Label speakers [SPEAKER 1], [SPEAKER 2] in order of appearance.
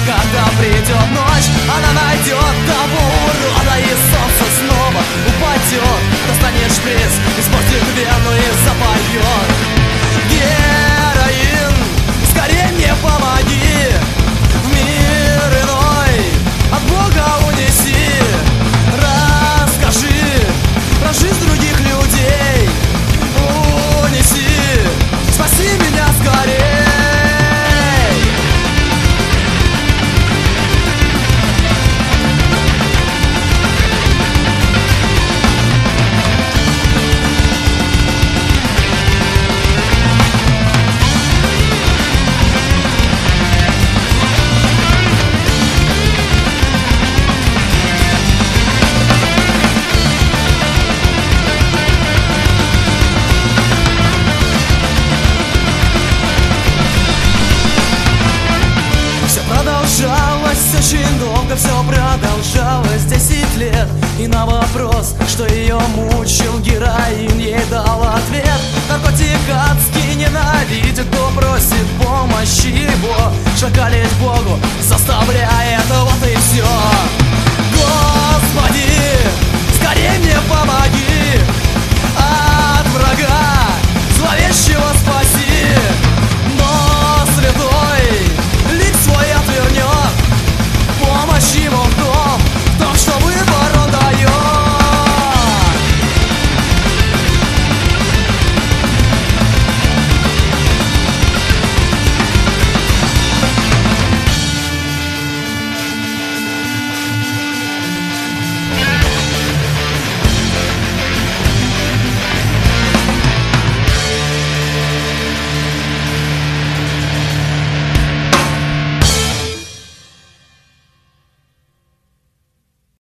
[SPEAKER 1] когда придет ночь Она очень долго, все продолжалось десять лет. И на вопрос, что ее мучил героин, ей дал ответ. Наркотик адский ненавидит, кто просит помощи